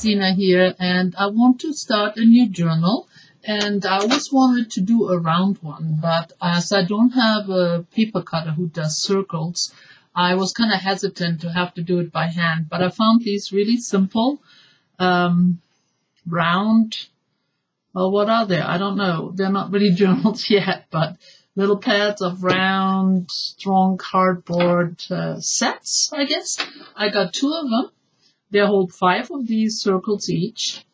Here and I want to start a new journal and I always wanted to do a round one but as I don't have a paper cutter who does circles I was kind of hesitant to have to do it by hand but I found these really simple um, round well what are they? I don't know. They're not really journals yet but little pads of round strong cardboard uh, sets I guess. I got two of them they hold five of these circles each.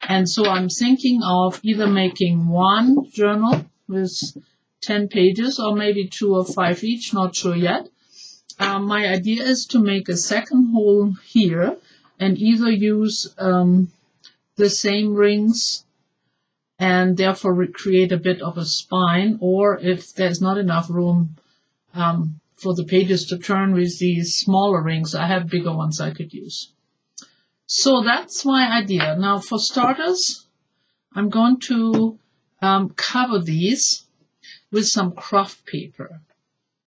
And so I'm thinking of either making one journal with 10 pages or maybe two or five each, not sure yet. Um, my idea is to make a second hole here and either use um, the same rings and therefore recreate a bit of a spine or if there's not enough room um, for the pages to turn with these smaller rings, I have bigger ones I could use. So that's my idea. Now for starters, I'm going to um, cover these with some craft paper.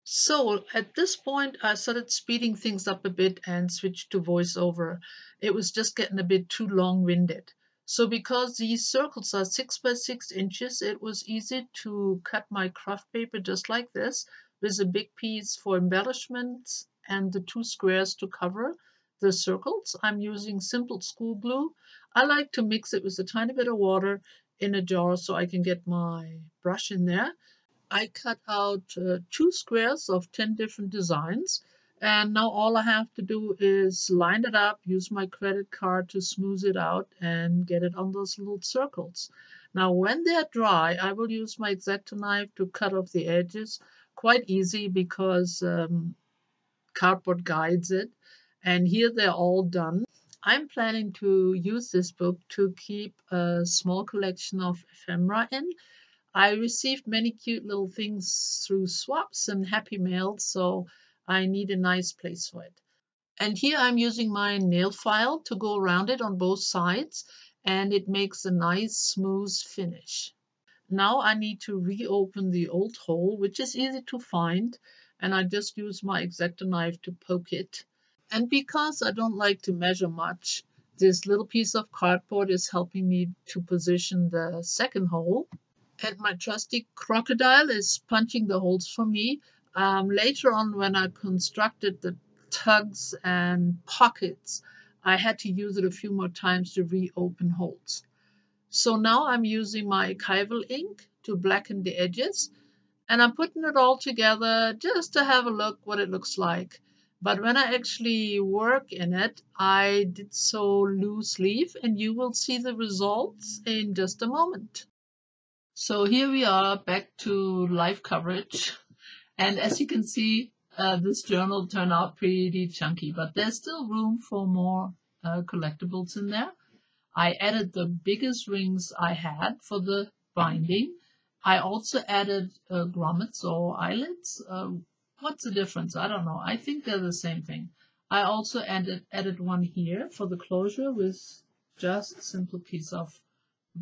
So at this point, I started speeding things up a bit and switched to voiceover. It was just getting a bit too long-winded. So because these circles are six by six inches, it was easy to cut my craft paper just like this with a big piece for embellishments and the two squares to cover the circles. I'm using simple school glue. I like to mix it with a tiny bit of water in a jar so I can get my brush in there. I cut out uh, two squares of 10 different designs and now all I have to do is line it up, use my credit card to smooth it out and get it on those little circles. Now when they're dry, I will use my X-Acto knife to cut off the edges. Quite easy because um, cardboard guides it and here they're all done. I'm planning to use this book to keep a small collection of ephemera in. I received many cute little things through swaps and happy mail, so I need a nice place for it. And here I'm using my nail file to go around it on both sides, and it makes a nice smooth finish. Now I need to reopen the old hole, which is easy to find, and I just use my X-Acto knife to poke it. And because I don't like to measure much, this little piece of cardboard is helping me to position the second hole. And my trusty crocodile is punching the holes for me. Um, later on, when I constructed the tucks and pockets, I had to use it a few more times to reopen holes. So now I'm using my archival ink to blacken the edges and I'm putting it all together just to have a look what it looks like. But when I actually work in it, I did so loose leaf and you will see the results in just a moment. So here we are back to live coverage. And as you can see, uh, this journal turned out pretty chunky, but there's still room for more uh, collectibles in there. I added the biggest rings I had for the binding. I also added uh, grommets or eyelets, uh, What's the difference? I don't know. I think they're the same thing. I also added, added one here for the closure with just a simple piece of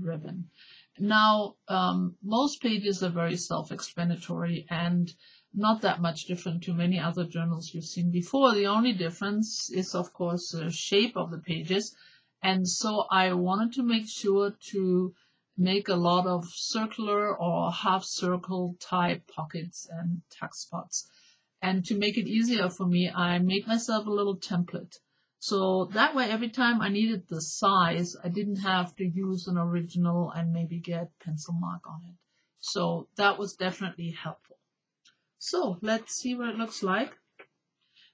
ribbon. Now, um, most pages are very self-explanatory and not that much different to many other journals you've seen before. The only difference is, of course, the shape of the pages. And so I wanted to make sure to make a lot of circular or half circle type pockets and tuck spots. And to make it easier for me, I made myself a little template. So that way, every time I needed the size, I didn't have to use an original and maybe get pencil mark on it. So that was definitely helpful. So let's see what it looks like.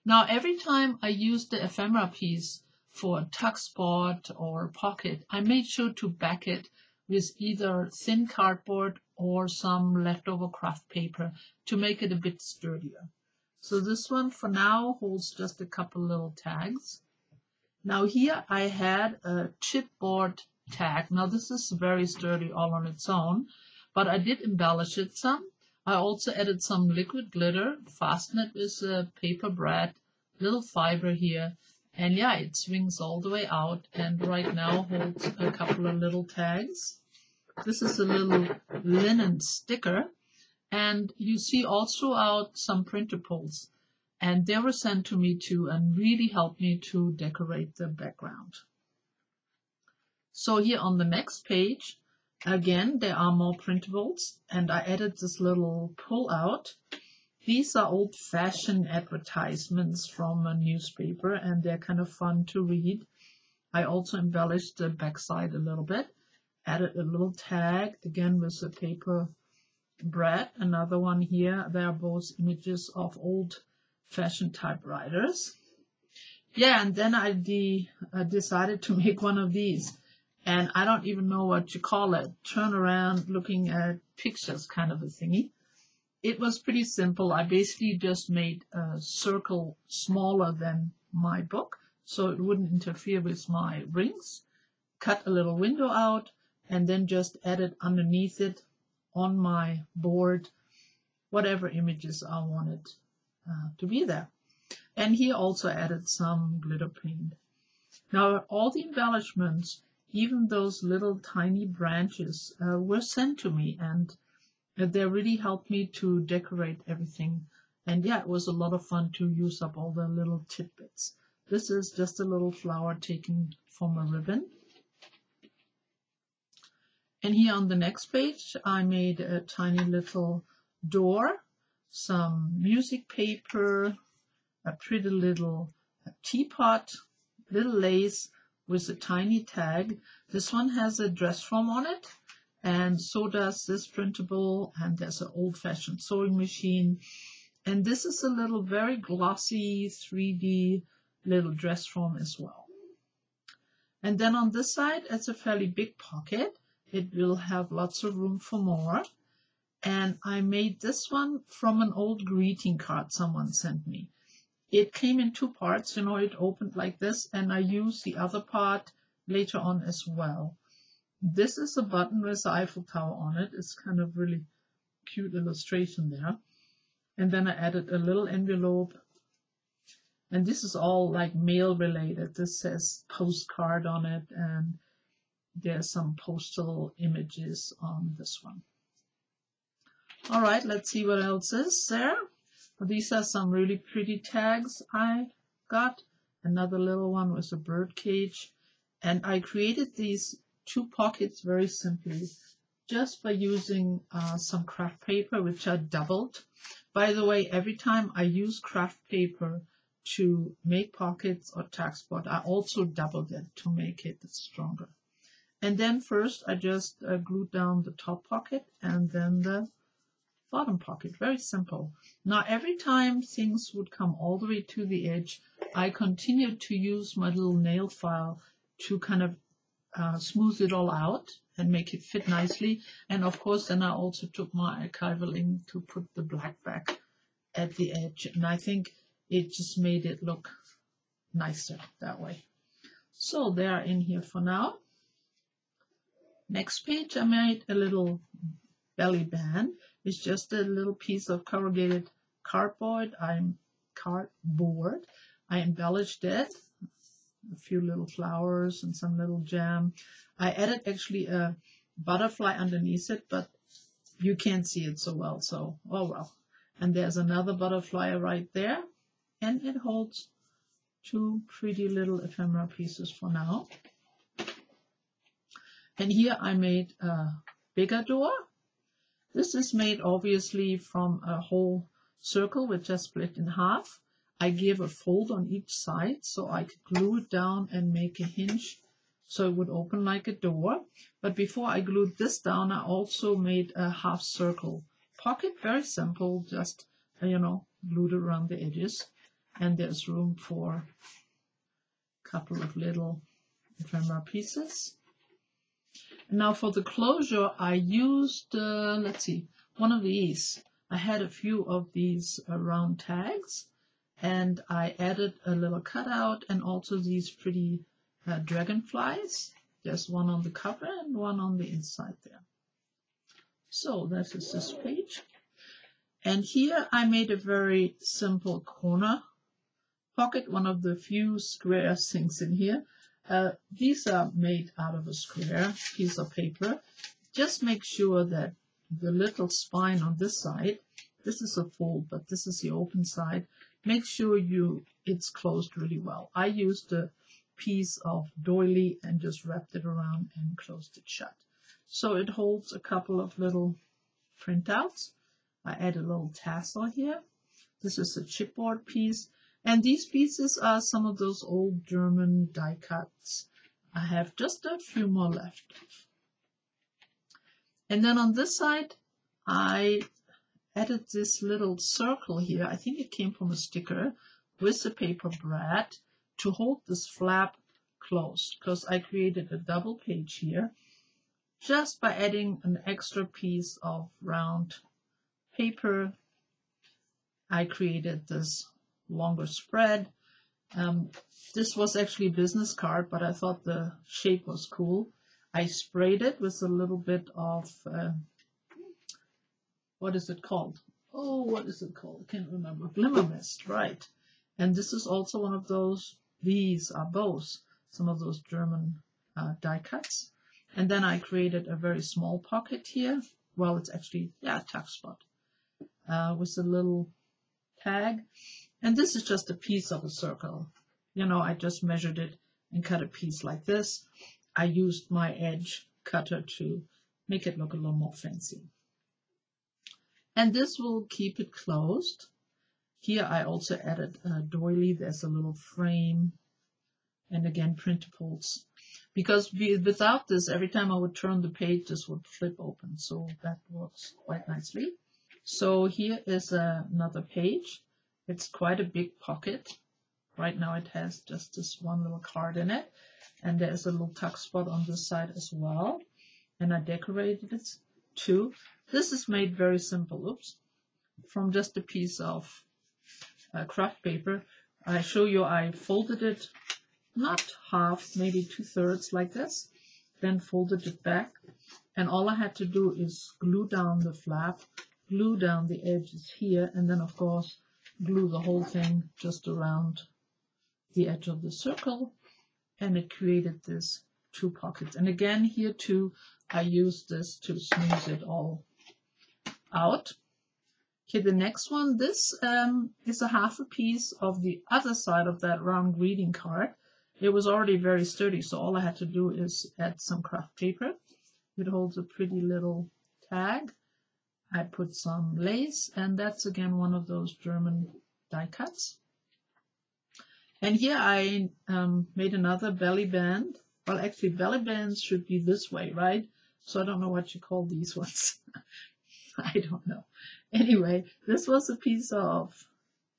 Now, every time I used the ephemera piece for a tuck spot or pocket, I made sure to back it with either thin cardboard or some leftover craft paper to make it a bit sturdier. So this one for now holds just a couple little tags. Now here I had a chipboard tag. Now this is very sturdy all on its own, but I did embellish it some. I also added some liquid glitter, fastened it with a paper brad, little fiber here, and yeah, it swings all the way out and right now holds a couple of little tags. This is a little linen sticker and you see also out some printables. And they were sent to me too and really helped me to decorate the background. So here on the next page, again, there are more printables and I added this little pull out. These are old fashioned advertisements from a newspaper and they're kind of fun to read. I also embellished the backside a little bit, added a little tag again with the paper brad. Another one here. They are both images of old fashioned typewriters. Yeah, and then I de decided to make one of these and I don't even know what you call it, turn around looking at pictures kind of a thingy. It was pretty simple. I basically just made a circle smaller than my book so it wouldn't interfere with my rings, cut a little window out, and then just added underneath it on my board whatever images I wanted uh, to be there. And he also added some glitter paint. Now all the embellishments even those little tiny branches uh, were sent to me and they really helped me to decorate everything. And yeah, it was a lot of fun to use up all the little tidbits. This is just a little flower taken from a ribbon. And here on the next page, I made a tiny little door, some music paper, a pretty little teapot, little lace, with a tiny tag. This one has a dress form on it and so does this printable and there's an old-fashioned sewing machine and this is a little very glossy 3D little dress form as well. And then on this side it's a fairly big pocket. It will have lots of room for more. And I made this one from an old greeting card someone sent me. It came in two parts, you know, it opened like this, and I used the other part later on as well. This is a button with the Eiffel Tower on it. It's kind of really cute illustration there. And then I added a little envelope. And this is all like mail related. This says postcard on it and there's some postal images on this one. All right, let's see what else is there. These are some really pretty tags I got. Another little one was a bird cage. And I created these two pockets very simply just by using uh, some craft paper which I doubled. By the way, every time I use craft paper to make pockets or tag spot, I also doubled it to make it stronger. And then first I just uh, glued down the top pocket and then the bottom pocket. Very simple. Now every time things would come all the way to the edge, I continued to use my little nail file to kind of uh, smooth it all out and make it fit nicely. And of course, then I also took my archival ink to put the black back at the edge. And I think it just made it look nicer that way. So they are in here for now. Next page, I made a little belly band It's just a little piece of corrugated cardboard. I'm cardboard. I embellished it, a few little flowers and some little jam. I added actually a butterfly underneath it, but you can't see it so well, so oh well. And there's another butterfly right there, and it holds two pretty little ephemera pieces for now. And here I made a bigger door this is made obviously from a whole circle which I split in half. I gave a fold on each side so I could glue it down and make a hinge so it would open like a door. But before I glued this down, I also made a half circle pocket. Very simple, just, uh, you know, glued around the edges. And there's room for a couple of little ephemera pieces. Now for the closure, I used, uh, let's see, one of these. I had a few of these uh, round tags and I added a little cutout and also these pretty uh, dragonflies. There's one on the cover and one on the inside there. So that is this page. And here I made a very simple corner pocket, one of the few square things in here. Uh, these are made out of a square piece of paper. Just make sure that the little spine on this side, this is a fold, but this is the open side. Make sure you it's closed really well. I used a piece of doily and just wrapped it around and closed it shut. So it holds a couple of little printouts. I add a little tassel here. This is a chipboard piece. And these pieces are some of those old German die cuts. I have just a few more left. And then on this side, I added this little circle here. I think it came from a sticker with the paper brad to hold this flap closed because I created a double page here just by adding an extra piece of round paper. I created this longer spread. Um, this was actually a business card, but I thought the shape was cool. I sprayed it with a little bit of, uh, what is it called? Oh, what is it called? I can't remember. Glimmer mist, right. And this is also one of those, these are both some of those German uh, die cuts. And then I created a very small pocket here. Well, it's actually, yeah, tuck spot uh, with a little tag. And this is just a piece of a circle. You know, I just measured it and cut a piece like this. I used my edge cutter to make it look a little more fancy. And this will keep it closed. Here I also added a doily. There's a little frame and again printables. Because without this, every time I would turn the page, this would flip open. So that works quite nicely. So here is another page. It's quite a big pocket. Right now it has just this one little card in it. And there's a little tuck spot on this side as well. And I decorated it too. This is made very simple, oops, from just a piece of uh, craft paper. I show you I folded it not half, maybe two thirds like this, then folded it back. And all I had to do is glue down the flap, glue down the edges here, and then of course glue the whole thing just around the edge of the circle. And it created this two pockets. And again, here too, I used this to smooth it all out. Okay, the next one, this um, is a half a piece of the other side of that round greeting card. It was already very sturdy, so all I had to do is add some craft paper. It holds a pretty little tag. I put some lace, and that's again one of those German die cuts. And here I um, made another belly band. Well, actually, belly bands should be this way, right? So I don't know what you call these ones. I don't know. Anyway, this was a piece of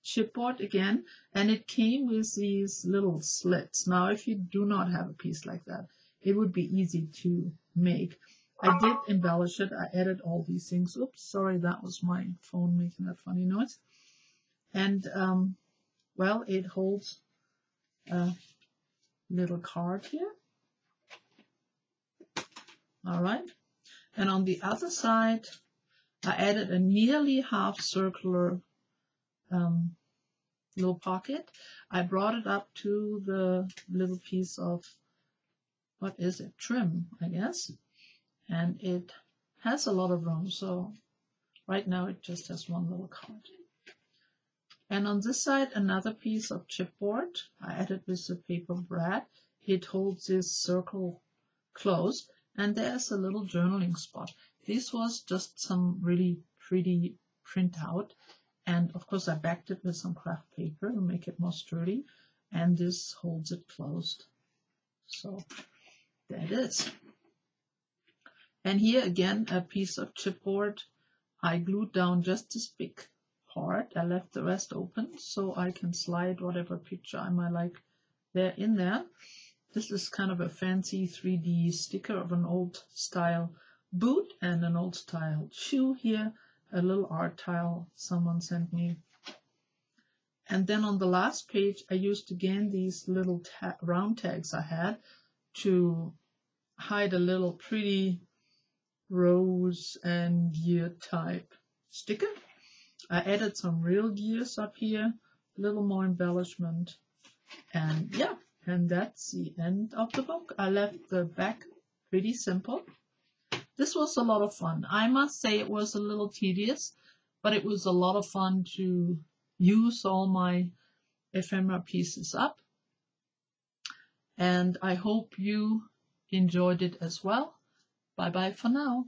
chipboard again, and it came with these little slits. Now, if you do not have a piece like that, it would be easy to make. I did embellish it. I added all these things. Oops, sorry, that was my phone making that funny noise. And, um, well, it holds a little card here. All right. And on the other side, I added a nearly half circular um, little pocket. I brought it up to the little piece of, what is it, trim, I guess. And it has a lot of room, so right now it just has one little card. And on this side, another piece of chipboard. I added with the paper brad. It holds this circle closed, and there's a little journaling spot. This was just some really pretty printout and of course I backed it with some craft paper to make it more sturdy. And this holds it closed. So it is. And here again, a piece of chipboard. I glued down just this big part. I left the rest open so I can slide whatever picture I might like there in there. This is kind of a fancy 3D sticker of an old style boot and an old style shoe here a little art tile someone sent me. And then on the last page, I used again these little ta round tags I had to hide a little pretty rose and gear type sticker. I added some real gears up here, a little more embellishment. And yeah, and that's the end of the book. I left the back pretty simple. This was a lot of fun. I must say it was a little tedious, but it was a lot of fun to use all my ephemera pieces up. and I hope you enjoyed it as well. Bye bye for now.